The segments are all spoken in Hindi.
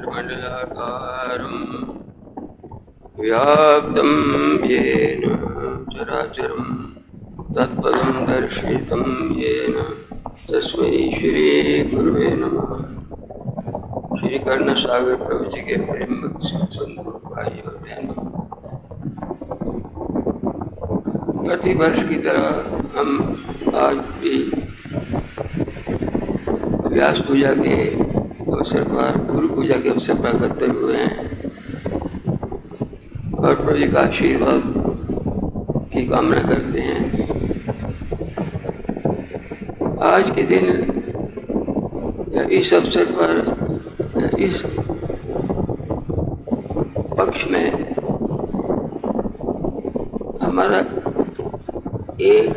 चन्द्रमण्डलाकारम् व्याप्तं येन चराचरं तत्पदं दर्शितं येन तस्मै श्रीगुरुवे नमः। श्री कर्ण के प्रेम भाई और बहनों, प्रति वर्ष की तरह हम आज भी व्यास पूजा के अवसर पर गुरु पूजा के अवसर पर एकत्र हुए हैं। और प्रभु का आशीर्वाद की कामना करते हैं। आज के दिन, या इस अवसर पर इस पक्ष में, हमारा एक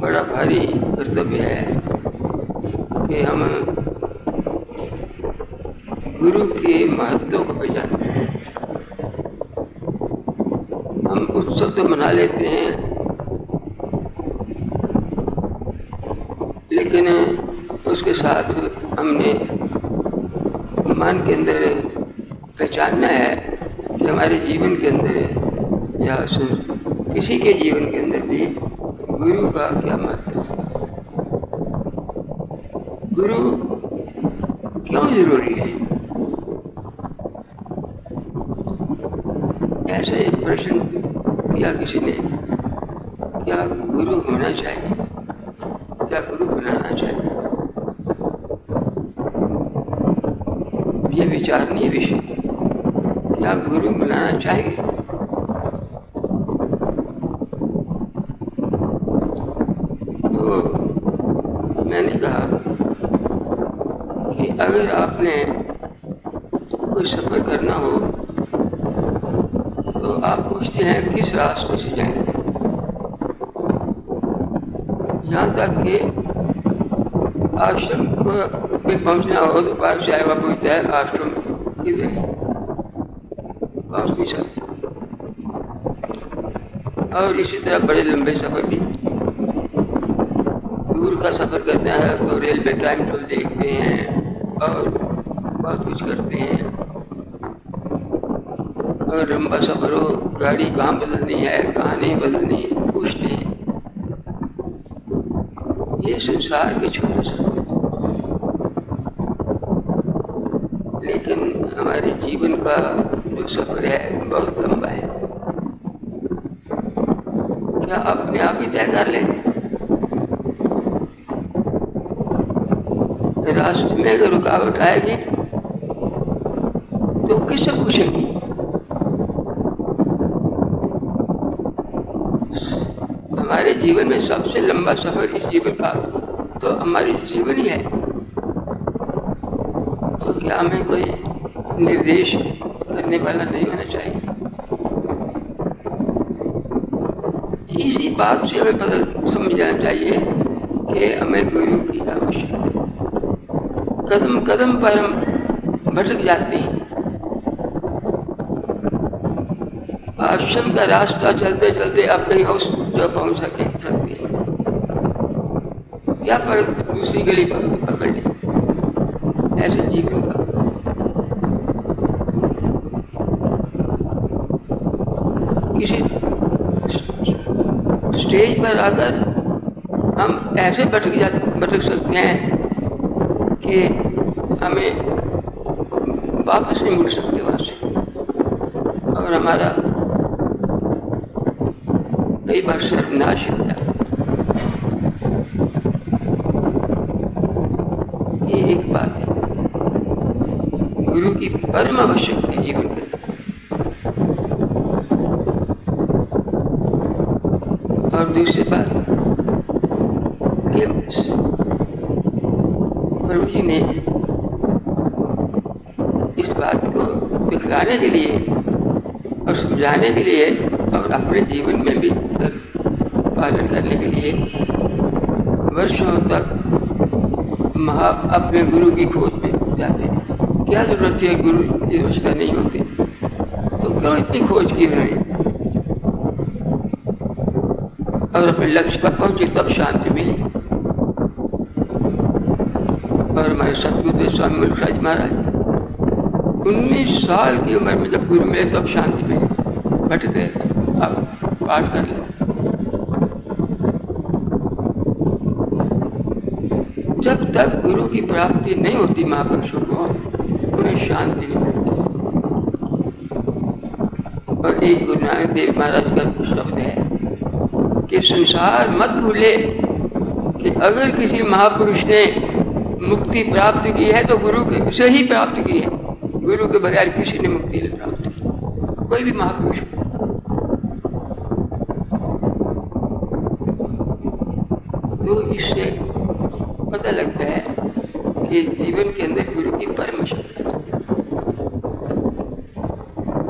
बड़ा भारी कर्तव्य है कि हम गुरु के महत्व को पहचाने। हम उत्सव तो मना लेते हैं, लेकिन उसके साथ हमने मन के अंदर पहचानना है कि हमारे जीवन के अंदर, या किसी के जीवन के अंदर भी गुरु का क्या महत्व है। गुरु क्यों ज़रूरी है ऐसा एक प्रश्न किया किसी ने क्या गुरु होना चाहिए क्या गुरु बनाना चाहिए? ये विचारणीय विषय। क्या गुरु बनाना चाहिए? तो मैंने कहा कि अगर आपने कोई सफ़र करना हो तो आप पूछते हैं किस रास्ते से जाएँगे यहाँ तक कि आश्रम को भी पहुँचना हो तो बाहर से आया हुआ पूछता है आश्रम किधर और इसी तरह बड़े लंबे सफ़र भी। दूर का सफ़र करना है तो रेलवे टाइम टेबल देखते हैं और बहुत कुछ करते हैं। अगर लंबा सफ़र हो गाड़ी कहाँ बदलनी है कहाँ नहीं बदलनी पूछते हैं। ये संसार के छोटे सफ़र लेकिन हमारे जीवन का जो सफ़र है, बहुत लंबा है। क्या अपने आप ही तय कर लेंगे रास्ते में अगर रुकावट आएगी तो किससे पूछेंगी? हमारे जीवन में सबसे लंबा सफ़र इस जीवन का तो हमारी जीवन ही है। तो क्या हमें कोई निर्देश करने वाला नहीं होना चाहिए? इसी बात से हमें पता समझ जाना चाहिए कि हमें गुरु की आवश्यकता कदम कदम पर हम भटक जाते हैं। आश्रम का रास्ता चलते चलते आप कहीं और पहुँच सके, सकते हैं। क्या फ़र्क दूसरी गली पकड़ ले। ऐसे जीवन का। किसी स्टेज पर आकर हम ऐसे भटक जा, भटक सकते हैं कि हमें वापस नहीं मुड़ सकते वहाँ से। और हमारा कई बार सर्वनाश हो जाता ये एक बात है। गुरु की परम आवश्यकता जीवन के अंदर। और दूसरी बात, कि प्रभु जी ने इस बात को दिखलाने के लिए और समझाने के लिए और अपने जीवन में भी पालन करने के लिए वर्षों तक महा अपने गुरु की खोज में जाते हैं। क्या ज़रूरत है गुरु की व्यवस्था नहीं होती। तो क्यों इतनी खोज की उन्होंने और अपने लक्ष्य पर पहुँचे, तब शांति मिली। और हमारे सतगुरुदेव स्वामी मुल्कराज महाराज, उन्नीस साल की उम्र में जब गुरु मिले, तब शांति मिली। भटकते अब पाठ कर ले। जब तक गुरु की प्राप्ति नहीं होती महापुरुषों को, उन्हें शांति नहीं मिलती। और एक गुरु नानक देव महाराज का शब्द है कि संसार मत भूले कि अगर किसी महापुरुष ने मुक्ति प्राप्त की है तो गुरु से ही प्राप्त की है। गुरु के बगैर किसी ने मुक्ति नहीं प्राप्त की। कोई भी महापुरुष तो इससे पता लगता है कि जीवन के अंदर गुरु की परम शक्ति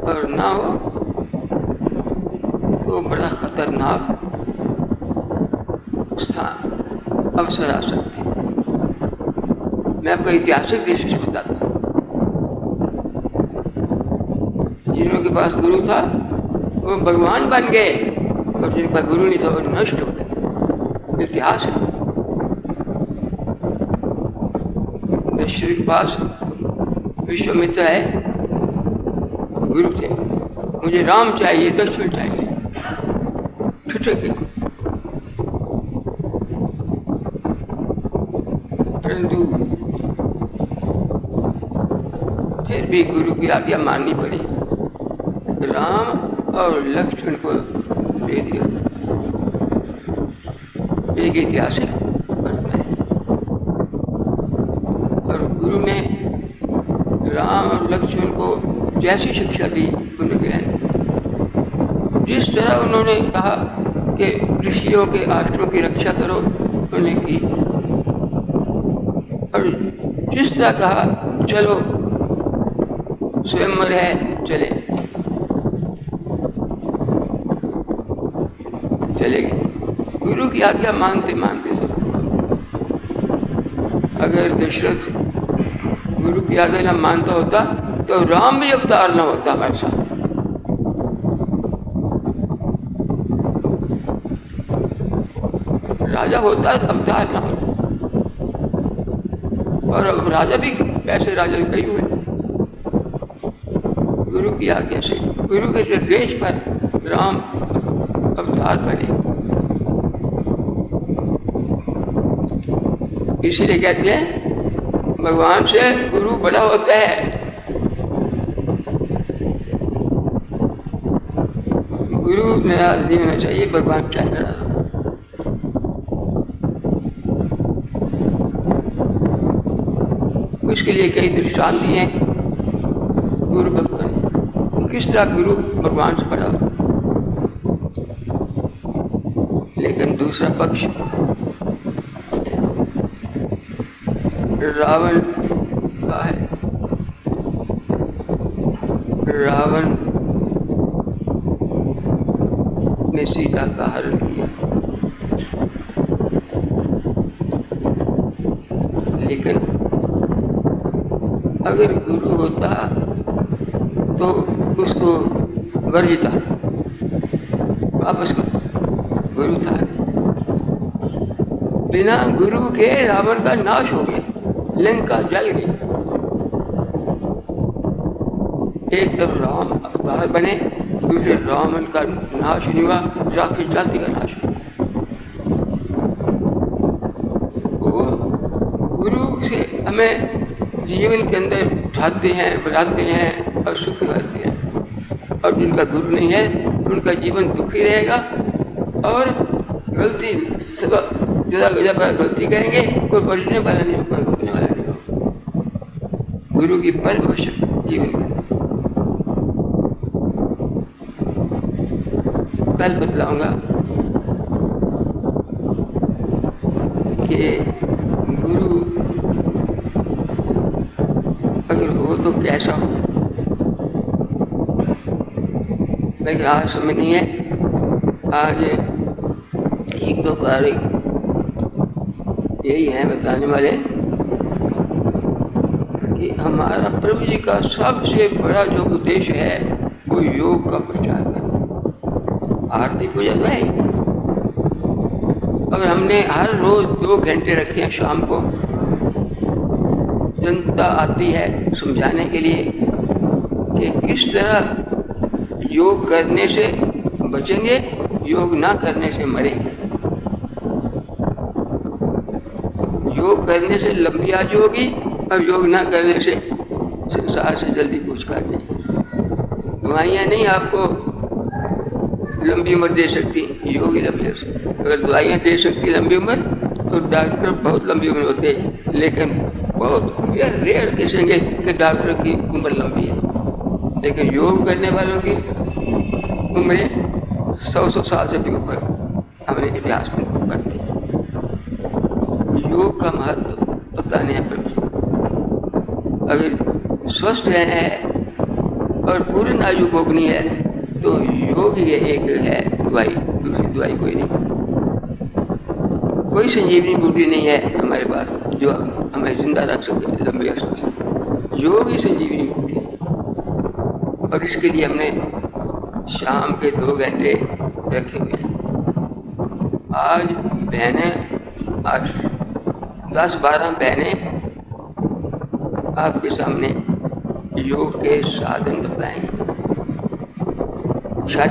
और ना हो तो बड़ा खतरनाक स्थान अवसर आ सकते हैं। मैं आपको ऐतिहासिक दृष्टि से बताता हूँ। जिनों के पास गुरु था, वो भगवान बन गए और जिनका गुरु नहीं था, वो नष्ट हो गए। इतिहास है दशरथ के पास विश्वमित्र है। गुरु थे। मुझे राम चाहिए, दक्षिण चाहिए। छुटक परंतु फिर भी गुरु की आज्ञा माननी पड़ी। राम और लक्ष्मण को दे दिया। एक ऐतिहासिक घटना है और गुरु ने राम और लक्ष्मण को जैसी शिक्षा दी, उन्हें ग्रहण जिस तरह उन्होंने कहा कि ऋषियों के आश्रमों की रक्षा करो, उन्हें की। और जिस तरह कहा, चलो, स्वयंवर है, चले। चले गए। गुरु की आज्ञा मानते मानते। सब अगर दशरथ गुरु की आज्ञा न मानता होता तो राम भी अवतार न होता साथ राजा होता, अवतार न होता। और अब राजा भी ऐसे राजा कई हुए। गुरु की आज्ञा से गुरु के निर्देश पर राम अवतार बने। इसीलिए कहते हैं भगवान से गुरु बड़ा होता है। गुरु नाराज़ नहीं होना चाहिए, भगवान चाहे नाराज़ उसके लिए कई दृष्टांत हैं। गुरु भगवान, किस तरह गुरु भगवान से बड़ा होता लेकिन दूसरा पक्ष रावण का है। रावण ने सीता का हरण किया। लेकिन अगर गुरु होता तो उसको वर्जिता वापस कर गुरु था बिना गुरु के रावण का नाश हो गया। लंका जल गई। एक तरफ़ राम अवतार बने, दूसरे रावण का नाश नहीं हुआ राक्षस जाति का नाश गुरु से हमें जीवन के अंदर उठाते हैं बढ़ाते हैं और सुख करते हैं। और जिनका गुरु नहीं है, उनका जीवन दुखी रहेगा और गलती सब जगह पर गलती करेंगे, कोई बचने वाला नहीं होगा रुकने वाला नहीं होगा गुरु की के अंदर कल बतलाऊँगा कि गुरु अगर हो तो कैसा हो? लेकिन आज समय नहीं है। आज एक दो कार्य यही है बताने वाले। कि हमारा प्रभु जी का सबसे बड़ा जो उद्देश्य है, वो योग का प्रचार करना। आरती पूजा तो है। अगर हमने हर रोज दो घंटे रखे हैं शाम को। जनता आती है समझाने के लिए कि किस तरह योग करने से बचेंगे, योग ना करने से मरेंगे। योग करने से लंबी आयु होगी और योग ना करने से संसार से जल्दी कुछ कर देंगे दवाइयाँ नहीं आपको लंबी उम्र दे सकती, योग ही लंबी अगर दवाइयाँ दे सकती लंबी उम्र तो डॉक्टर बहुत लंबी उम्र होते हैं, लेकिन बहुत रेयर किसेंगे कि डॉक्टर की उम्र लंबी है। लेकिन योग करने वालों की उम्र सौ सौ साल से भी ऊपर हमने इतिहास में पढ़ते योग का महत्व बताने है अगर स्वस्थ रहना है और पूर्ण आयु भोगनी है तो योग ही एक है, दवाई। दूसरी दवाई कोई नहीं। कोई संजीवनी बूटी नहीं है हमारे पास, जो हमें ज़िंदा रख सके, लंबे अर्से योग ही संजीवनी बूटी है। और इसके लिए हमने शाम के दो घंटे रखे हुए हैं। आज बहनें, आज दस बारह बहनें आपके सामने योग के साधन बतलाएँगे।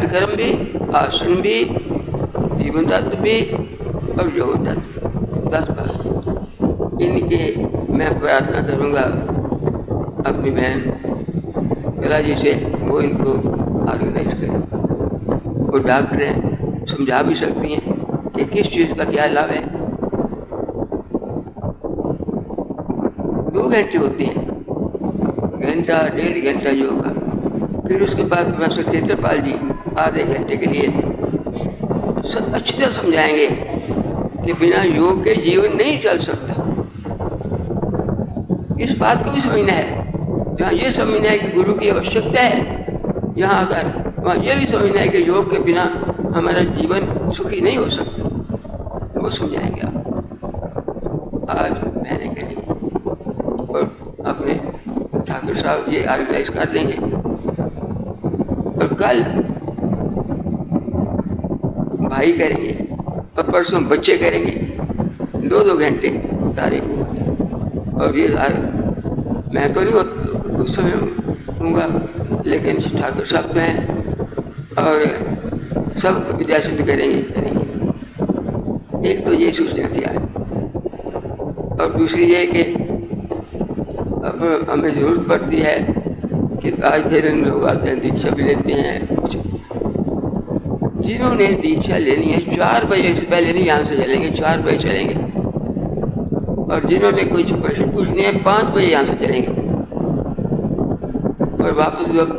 कर्म भी, आसन भी, जीवन तत्व भी और योग तत्व। दस बार इनके मैं प्रार्थना करूँगा अपनी बहन कला जी से, वो इनको ऑर्गेनाइज करें। वो डॉक्टर हैं, समझा भी सकती हैं कि किस चीज़ का क्या लाभ है। दो घंटे होते हैं। घंटा, डेढ़ घंटा योगा। फिर उसके बाद प्रोफेसर क्षेत्रपाल जी, आधे घंटे के लिए अच्छी तरह समझाएँगे कि बिना योग के जीवन नहीं चल सकता। इस बात को भी समझना है। जहाँ ये समझना है कि गुरु की आवश्यकता है, यहाँ आकर वहाँ ये भी समझना है कि योग के बिना हमारा जीवन सुखी नहीं हो सकता। वो समझाएँगे आप। आज मैंने अपने ठाकुर साहब ये ऑर्गेनाइज कर देंगे। और कल भाई करेंगे और परसों बच्चे करेंगे। दो दो घंटे सारे। और ये मैं तो नहीं उस समय हूँगा लेकिन ठाकुर साहब तो हैं। और सब विद्यार्थी भी करेंगे करेंगे। एक तो ये सूचना थी आज। और दूसरी ये कि अब हमें ज़रूरत पड़ती है कि आज फिर लोग आते हैं, दीक्षा भी लेते हैं। जिन्होंने दीक्षा लेनी है, चार बजे से पहले नहीं, यहाँ से चलेंगे, चार बजे चलेंगे। और जिन्होंने कुछ प्रश्न पूछने हैं, पाँच बजे यहाँ से चलेंगे। और वापस जब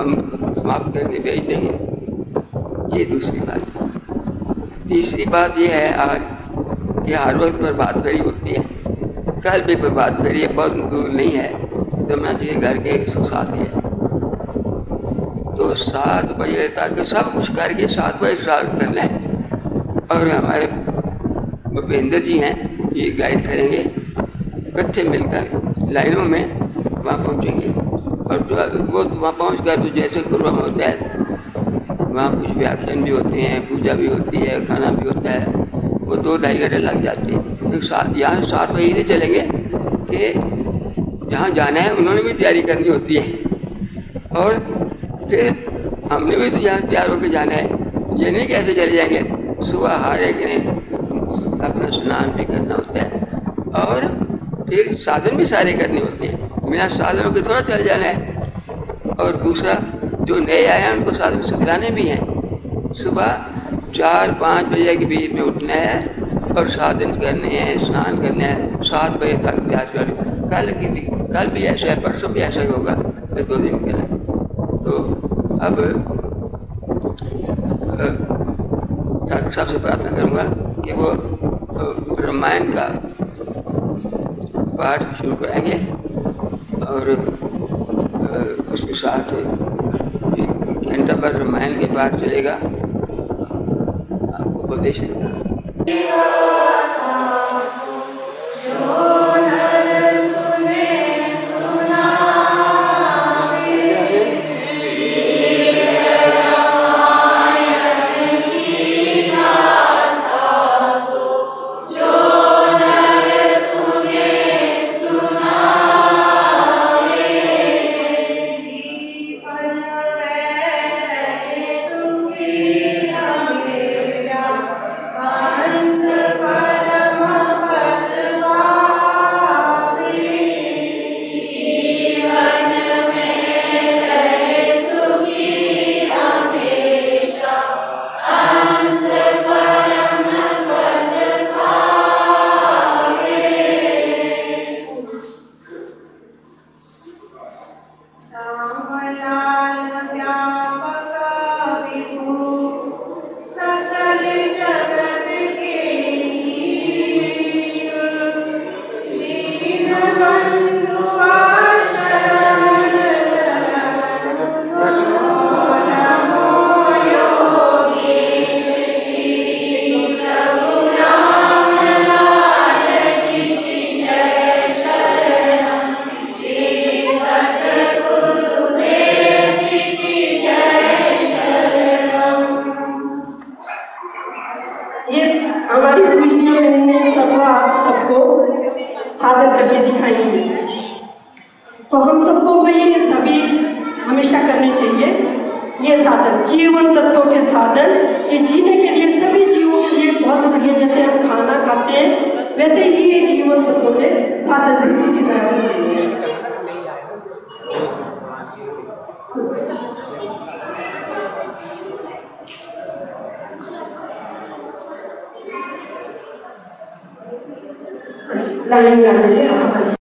हम समाप्त करके भेज देंगे, ये दूसरी बात। है तीसरी बात ये है, आज कि हर वक्त पर बात करी होती है। कल भी प्रभात फेरी बहुत दूर नहीं है। दमना जी घर के साथ ही है। तो सात बजे तक सब कुछ करके सात बजे स्टार्ट कर लें। और हमारे भूपेंद्र जी हैं, ये गाइड करेंगे। इकट्ठे मिलकर लाइनों में वहाँ पहुँचेंगे। और वो तो वहाँ पहुँच कर तो जैसे कुर्बान होता है, वहाँ कुछ व्याख्यान भी होते हैं, पूजा भी होती है, खाना भी होता है, वो दो ढाई घंटे लग जाते हैं। तो सात यहाँ सात बजे से चलेंगे कि जहाँ जाना है, उन्होंने भी तैयारी करनी होती है। और फिर हमने भी तो यहाँ तैयार होकर जाना है। ये नहीं कैसे चले जाएँगे, सुबह हारे के अपना स्नान भी करना होता है। और फिर साधन भी सारे करने होते हैं। बिना साधनों के थोड़ा चल जाना है। और दूसरा, जो नए आए हैं, उनको साधन सिखलाने भी हैं। सुबह चार, पाँच बजे के बीच में उठना है। और साधन करने हैं, स्नान करने हैं, सात बजे तक त्याग कर कल की कल भी ऐसा है, परसों भी ऐसा ही होगा फिर दो दिन के लिए। तो अब ठाकुर साहब से प्रार्थना करूँगा कि वो रामायण का पाठ शुरू करेंगे और उसके साथ घंटा भर रामायण के पाठ चलेगा। आपको उपदेश इसलिए साधन करके दिखाई है। तो हम सबको ये सभी हमेशा करने चाहिए, ये साधन, जीवन तत्वों के साधन, ये जीने के लिए सभी जीवों के लिए बहुत ज़रूरी है जैसे हम खाना खाते हैं, वैसे ही ये जीवन तत्वों के साधन भी इसी तरह से ज़रूरी है लाइन कर दीजिए आप